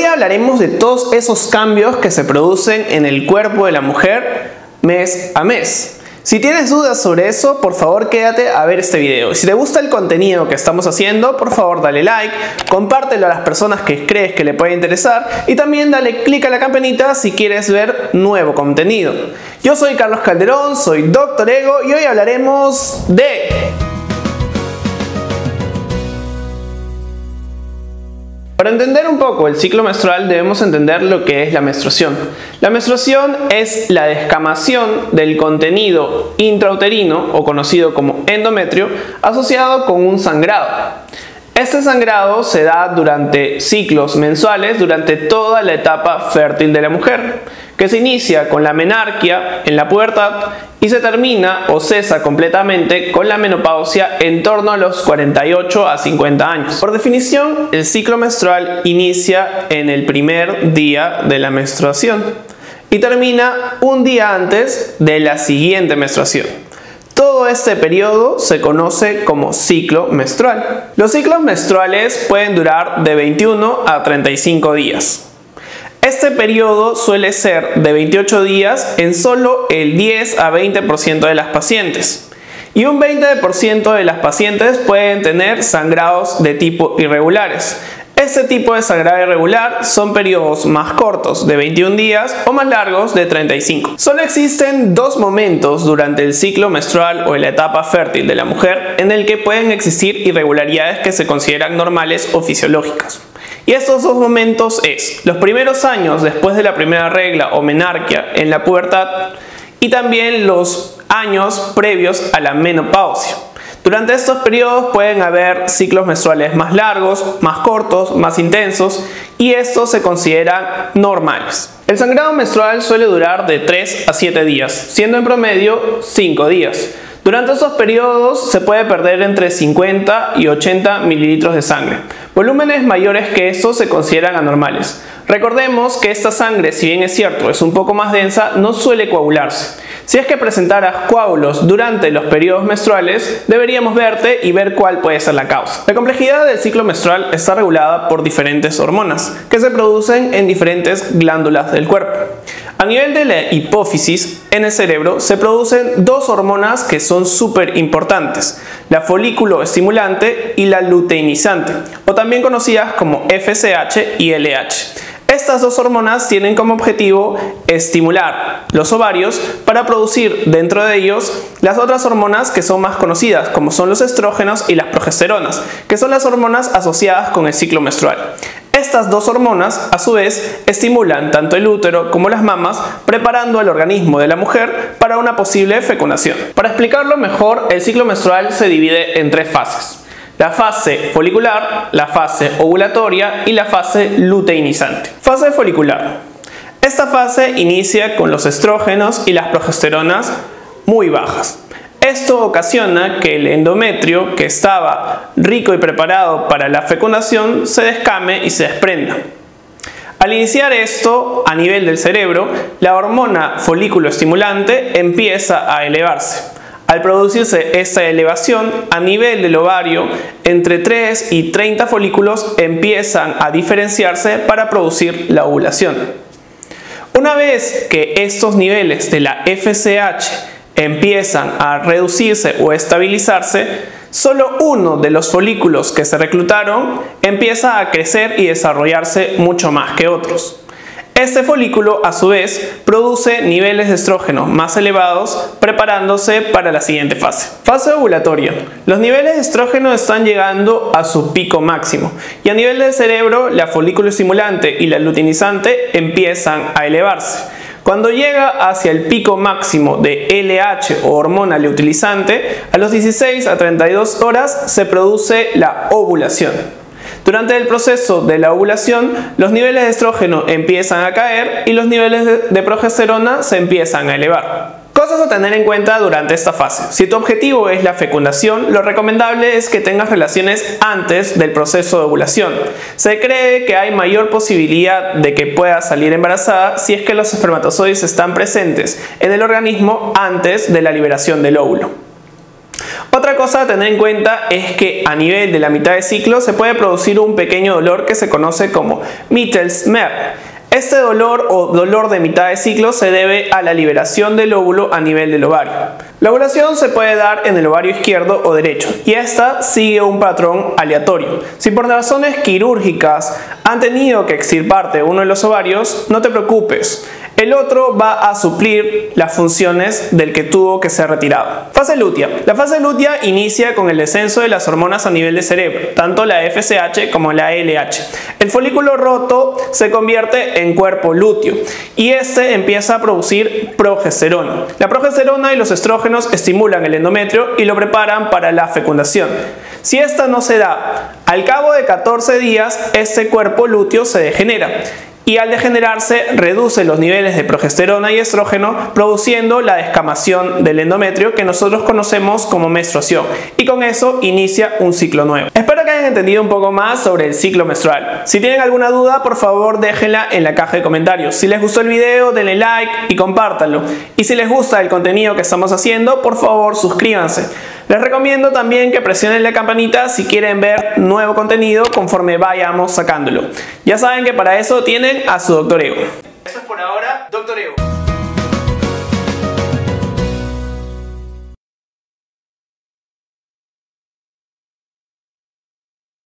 día hablaremos de todos esos cambios que se producen en el cuerpo de la mujer mes a mes. Si tienes dudas sobre eso, por favor quédate a ver este video. Si te gusta el contenido que estamos haciendo, por favor dale like, compártelo a las personas que crees que le puede interesar y también dale click a la campanita si quieres ver nuevo contenido. Yo soy Carlos Calderón, soy Doctor Ego y hoy hablaremos de Para entender un poco el ciclo menstrual debemos entender lo que es la menstruación. La menstruación es la descamación del contenido intrauterino o conocido como endometrio asociado con un sangrado. Este sangrado se da durante ciclos mensuales durante toda la etapa fértil de la mujer que se inicia con la menarquia en la pubertad y se termina o cesa completamente con la menopausia en torno a los 48 a 50 años. Por definición, el ciclo menstrual inicia en el primer día de la menstruación y termina un día antes de la siguiente menstruación. Todo este periodo se conoce como ciclo menstrual. Los ciclos menstruales pueden durar de 21 a 35 días. Este periodo suele ser de 28 días en solo el 10 a 20% de las pacientes. Y un 20% de las pacientes pueden tener sangrados de tipo irregulares. Este tipo de sangrado irregular son periodos más cortos, de 21 días, o más largos, de 35. Solo existen dos momentos durante el ciclo menstrual o la etapa fértil de la mujer en el que pueden existir irregularidades que se consideran normales o fisiológicas. Y estos dos momentos es los primeros años después de la primera regla o menarquia en la pubertad y también los años previos a la menopausia. Durante estos periodos pueden haber ciclos menstruales más largos, más cortos, más intensos y estos se consideran normales. El sangrado menstrual suele durar de 3 a 7 días, siendo en promedio 5 días. Durante estos periodos se puede perder entre 50 y 80 mililitros de sangre. Volúmenes mayores que estos se consideran anormales. Recordemos que esta sangre, si bien es cierto, es un poco más densa, no suele coagularse. Si es que presentaras coágulos durante los periodos menstruales, deberíamos verte y ver cuál puede ser la causa. La complejidad del ciclo menstrual está regulada por diferentes hormonas que se producen en diferentes glándulas del cuerpo. A nivel de la hipófisis, en el cerebro se producen dos hormonas que son súper importantes, la folículo estimulante y la luteinizante, o también conocidas como FSH y LH. Estas dos hormonas tienen como objetivo estimular los ovarios para producir dentro de ellos las otras hormonas que son más conocidas, como son los estrógenos y las progesteronas, que son las hormonas asociadas con el ciclo menstrual. Estas dos hormonas, a su vez, estimulan tanto el útero como las mamas, preparando al organismo de la mujer para una posible fecundación. Para explicarlo mejor, el ciclo menstrual se divide en tres fases. La fase folicular, la fase ovulatoria y la fase luteinizante. Fase folicular. Esta fase inicia con los estrógenos y las progesteronas muy bajas. Esto ocasiona que el endometrio, que estaba rico y preparado para la fecundación, se descame y se desprenda. Al iniciar esto a nivel del cerebro, la hormona folículo estimulante empieza a elevarse. Al producirse esta elevación a nivel del ovario, entre 3 y 30 folículos empiezan a diferenciarse para producir la ovulación. Una vez que estos niveles de la FSH empiezan a reducirse o estabilizarse, solo uno de los folículos que se reclutaron empieza a crecer y desarrollarse mucho más que otros. Este folículo a su vez produce niveles de estrógeno más elevados preparándose para la siguiente fase. Fase ovulatoria. Los niveles de estrógeno están llegando a su pico máximo y a nivel del cerebro la folículo estimulante y la luteinizante empiezan a elevarse. Cuando llega hacia el pico máximo de LH o hormona leutilizante, a los 16 a 32 horas se produce la ovulación. Durante el proceso de la ovulación, los niveles de estrógeno empiezan a caer y los niveles de progesterona se empiezan a elevar. Cosas a tener en cuenta durante esta fase. Si tu objetivo es la fecundación, lo recomendable es que tengas relaciones antes del proceso de ovulación. Se cree que hay mayor posibilidad de que puedas salir embarazada si es que los espermatozoides están presentes en el organismo antes de la liberación del óvulo. Otra cosa a tener en cuenta es que a nivel de la mitad de ciclo se puede producir un pequeño dolor que se conoce como Mittelsmer. Este dolor o dolor de mitad de ciclo se debe a la liberación del óvulo a nivel del ovario. La ovulación se puede dar en el ovario izquierdo o derecho y esta sigue un patrón aleatorio. Si por razones quirúrgicas han tenido que extirparte uno de los ovarios, no te preocupes. El otro va a suplir las funciones del que tuvo que ser retirado. Fase lútea. La fase lútea inicia con el descenso de las hormonas a nivel de cerebro, tanto la FSH como la LH. El folículo roto se convierte en cuerpo lúteo y este empieza a producir progesterona. La progesterona y los estrógenos estimulan el endometrio y lo preparan para la fecundación. Si esta no se da, al cabo de 14 días este cuerpo lúteo se degenera y al degenerarse reduce los niveles de progesterona y estrógeno produciendo la descamación del endometrio que nosotros conocemos como menstruación y con eso inicia un ciclo nuevo. Espero que hayan entendido un poco más sobre el ciclo menstrual. Si tienen alguna duda por favor déjenla en la caja de comentarios. Si les gustó el video denle like y compártanlo y si les gusta el contenido que estamos haciendo por favor suscríbanse. Les recomiendo también que presionen la campanita si quieren ver nuevo contenido conforme vayamos sacándolo. Ya saben que para eso tienen a su Doctor Ego.